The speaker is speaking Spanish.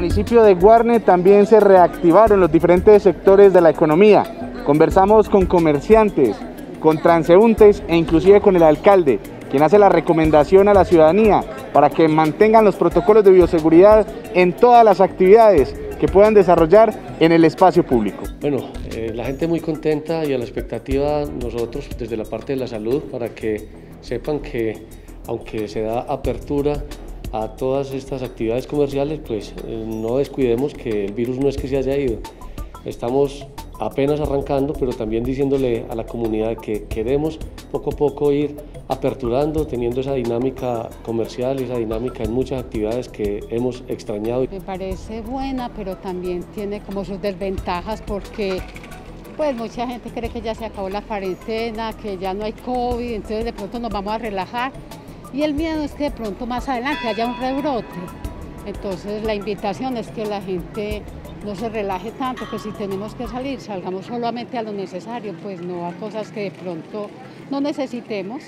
municipio de Guarne también se reactivaron los diferentes sectores de la economía. Conversamos con comerciantes, con transeúntes e inclusive con el alcalde, quien hace la recomendación a la ciudadanía para que mantengan los protocolos de bioseguridad en todas las actividades que puedan desarrollar en el espacio público. Bueno, eh, la gente muy contenta y a la expectativa nosotros desde la parte de la salud para que sepan que aunque se da apertura a todas estas actividades comerciales, pues eh, no descuidemos que el virus no es que se haya ido. Estamos apenas arrancando, pero también diciéndole a la comunidad que queremos poco a poco ir aperturando, teniendo esa dinámica comercial, esa dinámica en muchas actividades que hemos extrañado. Me parece buena, pero también tiene como sus desventajas porque pues mucha gente cree que ya se acabó la cuarentena, que ya no hay COVID, entonces de pronto nos vamos a relajar y el miedo es que de pronto más adelante haya un rebrote. Entonces la invitación es que la gente no se relaje tanto, que si tenemos que salir, salgamos solamente a lo necesario, pues no a cosas que de pronto no necesitemos.